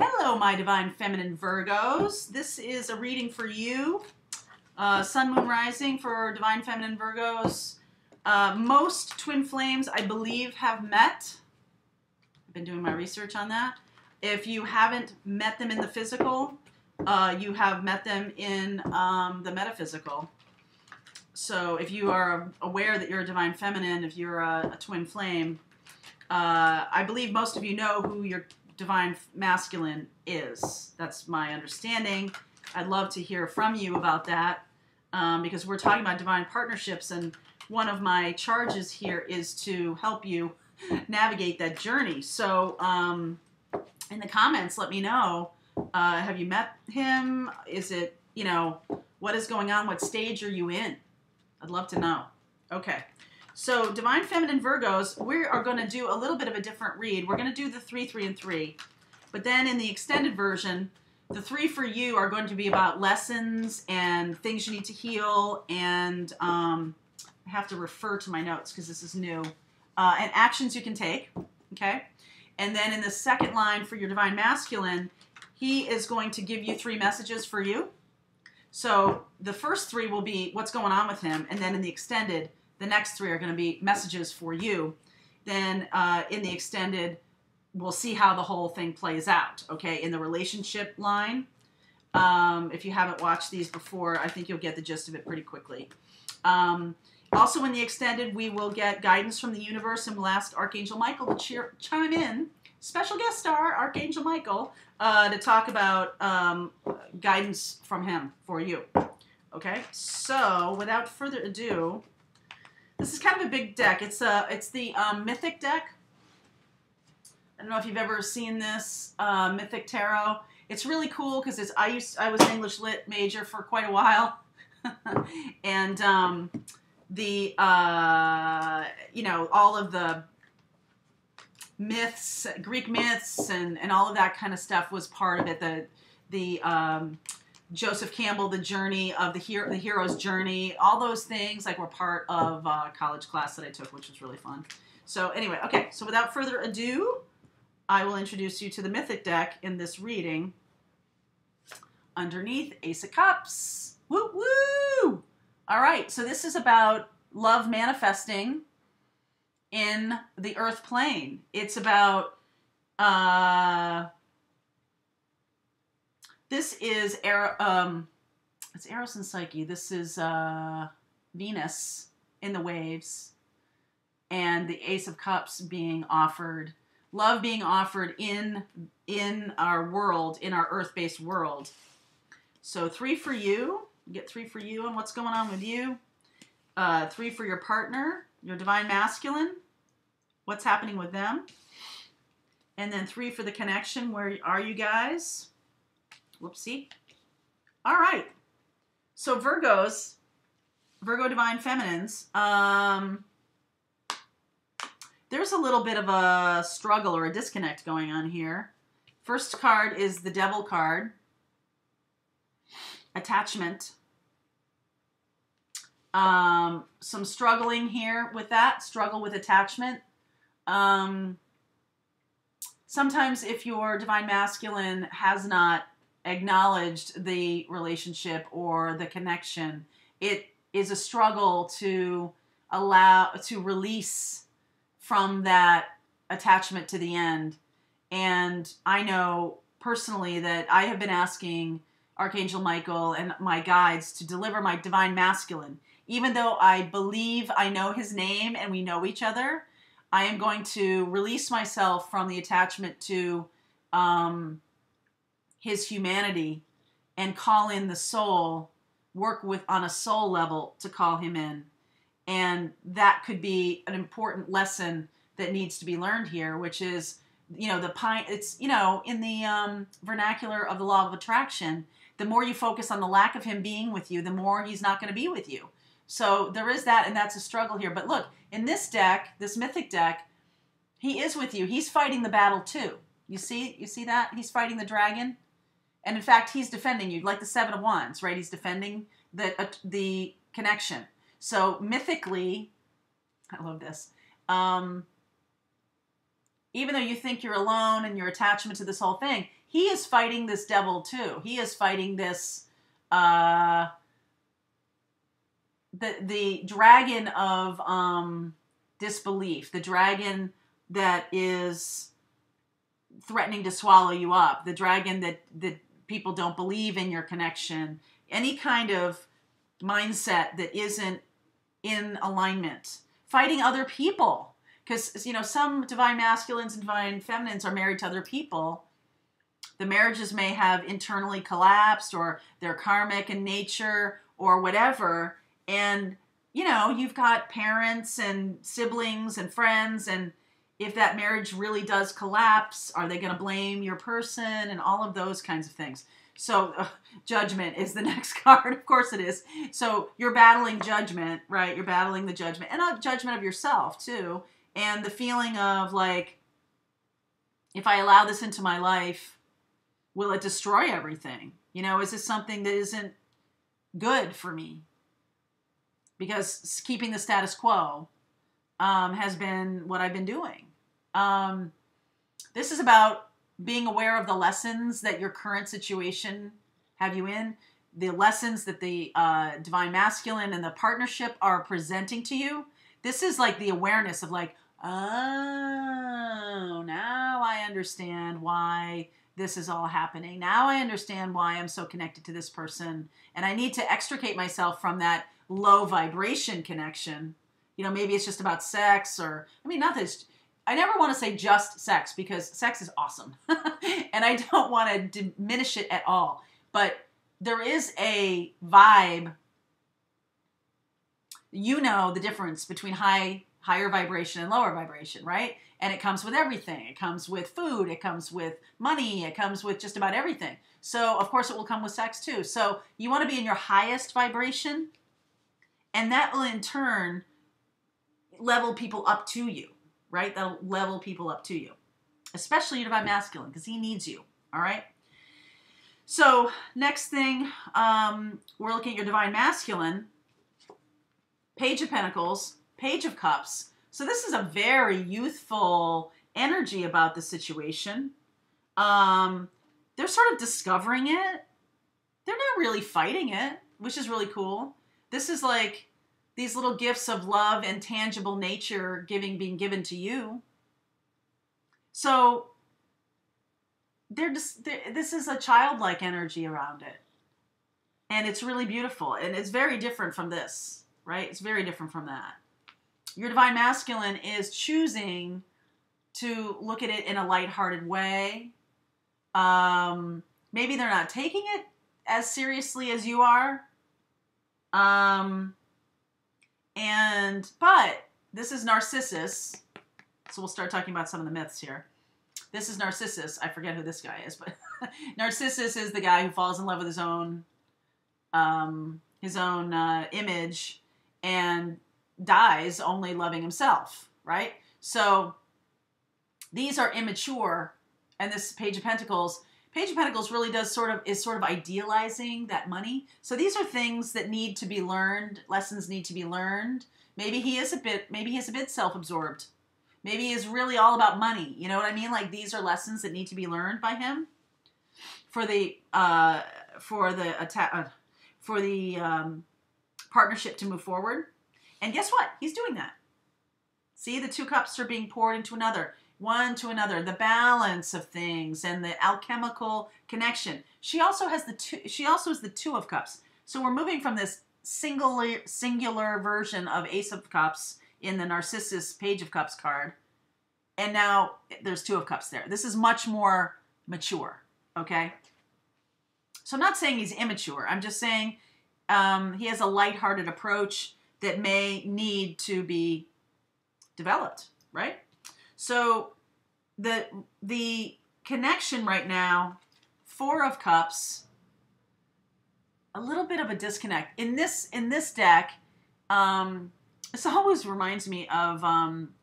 Hello, my divine feminine Virgos. This is a reading for you. Uh, Sun, Moon, Rising for divine feminine Virgos. Uh, most twin flames, I believe, have met. I've been doing my research on that. If you haven't met them in the physical, uh, you have met them in um, the metaphysical. So if you are aware that you're a divine feminine, if you're a, a twin flame, uh, I believe most of you know who your divine masculine is. That's my understanding. I'd love to hear from you about that um, because we're talking about divine partnerships, and one of my charges here is to help you navigate that journey. So, um, in the comments, let me know uh, have you met him? Is it, you know, what is going on? What stage are you in? I'd love to know. Okay. So, Divine Feminine Virgos, we are going to do a little bit of a different read. We're going to do the 3, 3, and 3. But then in the extended version, the three for you are going to be about lessons and things you need to heal. And um, I have to refer to my notes because this is new. Uh, and actions you can take. Okay. And then in the second line for your Divine Masculine, he is going to give you three messages for you. So the first three will be what's going on with him. And then in the extended, the next three are going to be messages for you. Then uh, in the extended, we'll see how the whole thing plays out. Okay, in the relationship line, um, if you haven't watched these before, I think you'll get the gist of it pretty quickly. Um, also, in the extended, we will get guidance from the universe, and we'll ask Archangel Michael to cheer, chime in. Special guest star, Archangel Michael, uh, to talk about um, guidance from him for you. Okay, so without further ado, this is kind of a big deck. It's a it's the um, Mythic deck. I don't know if you've ever seen this uh, Mythic Tarot. It's really cool because it's I used I was an English Lit major for quite a while, and um, the uh, you know all of the myths, Greek myths, and and all of that kind of stuff was part of it. The the um, Joseph Campbell, the journey of the hero, the hero's journey, all those things like were part of a college class that I took, which was really fun. So anyway, okay. So without further ado, I will introduce you to the Mythic deck in this reading. Underneath, Ace of Cups. Woo woo! All right. So this is about love manifesting in the Earth plane. It's about uh this is um, it's Eros and Psyche. This is uh, Venus in the waves, and the Ace of Cups being offered, love being offered in in our world, in our Earth-based world. So three for you. you get three for you and what's going on with you. Uh, three for your partner, your divine masculine. What's happening with them? And then three for the connection. Where are you guys? Whoopsie. All right. So Virgos, Virgo divine feminines, um, there's a little bit of a struggle or a disconnect going on here. First card is the devil card. Attachment. Um, some struggling here with that, struggle with attachment. Um, sometimes if your divine masculine has not acknowledged the relationship or the connection. It is a struggle to allow to release from that attachment to the end. And I know personally that I have been asking Archangel Michael and my guides to deliver my divine masculine. Even though I believe I know his name and we know each other, I am going to release myself from the attachment to um, his humanity and call in the soul, work with on a soul level to call him in. And that could be an important lesson that needs to be learned here, which is, you know, the pine, it's, you know, in the um, vernacular of the law of attraction, the more you focus on the lack of him being with you, the more he's not going to be with you. So there is that, and that's a struggle here. But look, in this deck, this mythic deck, he is with you. He's fighting the battle too. You see, you see that? He's fighting the dragon. And in fact, he's defending you, like the Seven of Wands, right? He's defending the uh, the connection. So mythically, I love this. Um, even though you think you're alone and your attachment to this whole thing, he is fighting this devil too. He is fighting this uh the the dragon of um disbelief, the dragon that is threatening to swallow you up, the dragon that that people don't believe in your connection, any kind of mindset that isn't in alignment, fighting other people. Because, you know, some divine masculines and divine feminines are married to other people. The marriages may have internally collapsed or they're karmic in nature or whatever. And, you know, you've got parents and siblings and friends. And if that marriage really does collapse, are they going to blame your person and all of those kinds of things? So, uh, judgment is the next card. Of course, it is. So, you're battling judgment, right? You're battling the judgment and a judgment of yourself, too. And the feeling of like, if I allow this into my life, will it destroy everything? You know, is this something that isn't good for me? Because keeping the status quo um, has been what I've been doing. Um, this is about being aware of the lessons that your current situation have you in, the lessons that the uh, divine masculine and the partnership are presenting to you. This is like the awareness of like, oh, now I understand why this is all happening. Now I understand why I'm so connected to this person, and I need to extricate myself from that low vibration connection. You know, maybe it's just about sex, or I mean, not that I never want to say just sex because sex is awesome. and I don't want to diminish it at all. But there is a vibe. You know the difference between high higher vibration and lower vibration, right? And it comes with everything. It comes with food, it comes with money, it comes with just about everything. So, of course, it will come with sex too. So, you want to be in your highest vibration, and that will in turn level people up to you right? That'll level people up to you, especially your divine masculine, because he needs you. All right. So next thing, um, we're looking at your divine masculine, Page of Pentacles, Page of Cups. So this is a very youthful energy about the situation. Um, they're sort of discovering it. They're not really fighting it, which is really cool. This is like these little gifts of love and tangible nature giving being given to you. So they're just they're, this is a childlike energy around it. And it's really beautiful and it's very different from this, right? It's very different from that. Your divine masculine is choosing to look at it in a lighthearted way. Um, maybe they're not taking it as seriously as you are. Um, and, but this is Narcissus. So we'll start talking about some of the myths here. This is Narcissus. I forget who this guy is, but Narcissus is the guy who falls in love with his own, um, his own uh, image and dies only loving himself, right? So these are immature, and this Page of Pentacles Page of Pentacles really does sort of is sort of idealizing that money. So these are things that need to be learned, lessons need to be learned. Maybe he is a bit maybe he's a bit self-absorbed. Maybe he's really all about money. You know what I mean? Like these are lessons that need to be learned by him for the uh for the attack uh, for the um, partnership to move forward. And guess what? He's doing that. See, the two cups are being poured into another one to another, the balance of things and the alchemical connection. She also has the two she also has the 2 of cups. So we're moving from this singular singular version of Ace of Cups in the Narcissus Page of Cups card. And now there's 2 of cups there. This is much more mature, okay? So I'm not saying he's immature. I'm just saying um, he has a lighthearted approach that may need to be developed, right? So the the connection right now, four of cups, a little bit of a disconnect in this in this deck. Um, this always reminds me of um,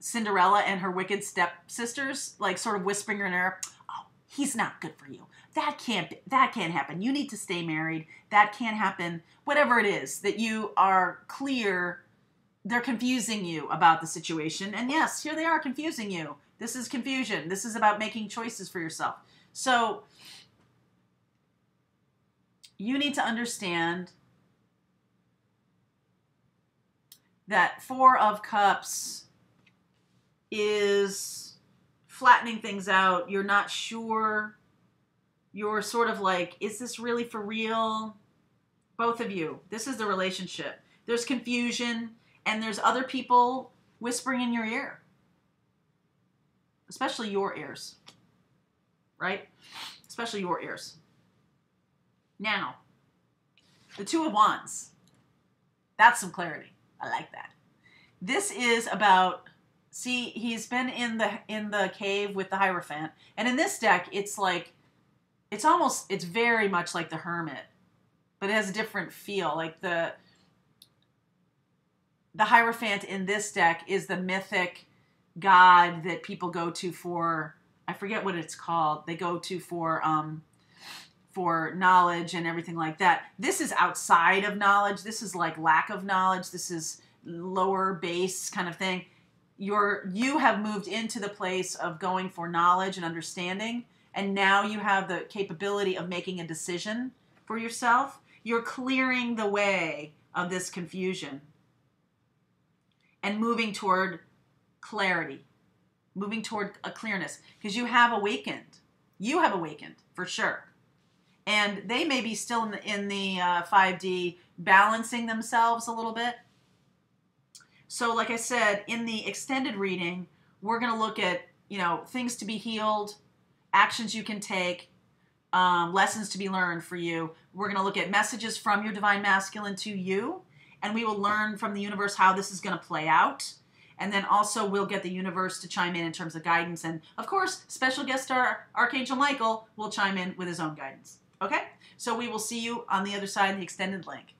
Cinderella and her wicked stepsisters, like sort of whispering in her, "Oh, he's not good for you. That can't that can't happen. You need to stay married. That can't happen. Whatever it is that you are clear they're confusing you about the situation. And yes, here they are confusing you. This is confusion. This is about making choices for yourself. So you need to understand that Four of Cups is flattening things out. You're not sure. You're sort of like, is this really for real? Both of you. This is the relationship. There's confusion, and there's other people whispering in your ear, especially your ears, right? Especially your ears. Now, the Two of Wands. That's some clarity. I like that. This is about see he's been in the in the cave with the hierophant and in this deck it's like it's almost it's very much like the hermit but it has a different feel like the the hierophant in this deck is the mythic god that people go to for i forget what it's called. They go to for um for knowledge and everything like that. This is outside of knowledge. This is like lack of knowledge. This is lower base kind of thing. You're you have moved into the place of going for knowledge and understanding and now you have the capability of making a decision for yourself. You're clearing the way of this confusion and moving toward clarity moving toward a clearness. Because you have awakened. You have awakened for sure. And they may be still in the in the uh, 5d balancing themselves a little bit. So, like I said, in the extended reading, we're going to look at, you know, things to be healed, actions you can take, um, lessons to be learned for you. We're going to look at messages from your divine masculine to you, and we will learn from the universe how this is going to play out. And then also, we'll get the universe to chime in in terms of guidance. And of course, special guest star Archangel Michael will chime in with his own guidance. Okay? So, we will see you on the other side the extended link.